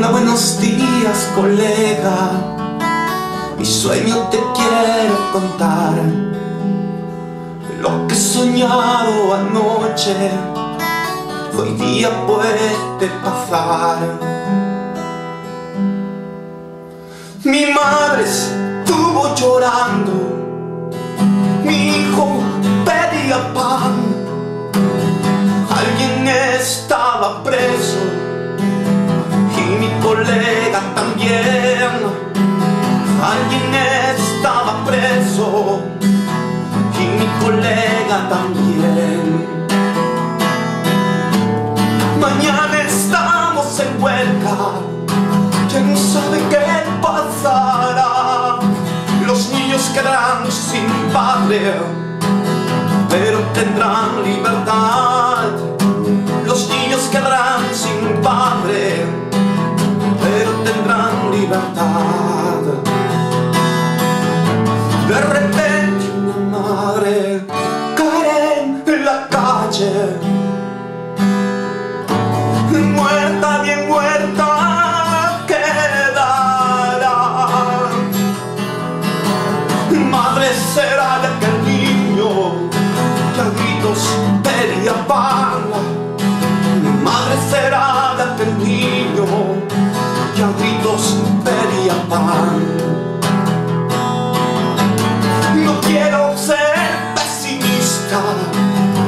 Buenos días, colega. Mi sueño te quiero contar. Lo que he soñado anoche, hoy día puede pasar. Mi madre estuvo llorando, mi hijo pedía pan, alguien estaba preso pero tendrán libertad. Los niños quedarán sin padre, pero tendrán libertad. De repente una madre cae en la calle muerta, bien muerta. Madre será de No quiero ser pesimista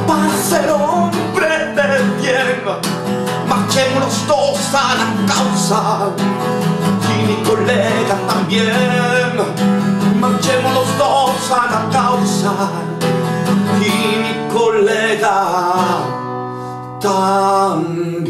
para ser hombre de bien. Marchémonos todos a la causa y mi colega también. Marchémonos todos a la causa y mi colega también.